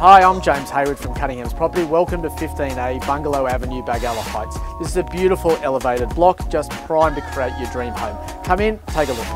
Hi, I'm James Haywood from Cunningham's Property. Welcome to 15A Bungaloe Avenue, Balgowlah Heights. This is a beautiful elevated block, just primed to create your dream home. Come in, take a look.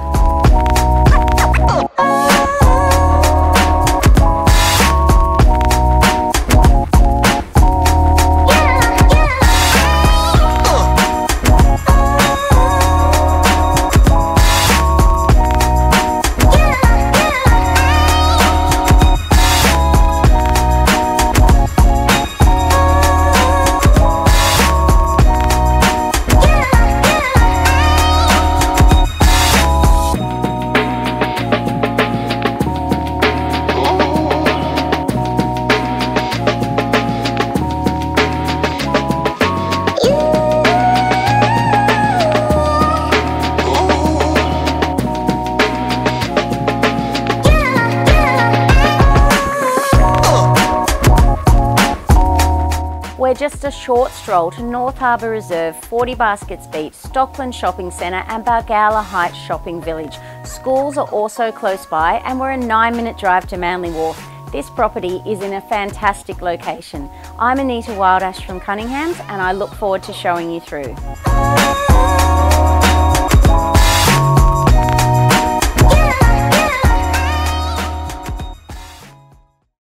We're just a short stroll to North Harbour Reserve, Forty Baskets Beach, Stockland Shopping Centre and Balgowlah Heights Shopping Village. Schools are also close by and we're a nine minute drive to Manly Wharf. This property is in a fantastic location. I'm Anita Wildash from Cunningham's and I look forward to showing you through.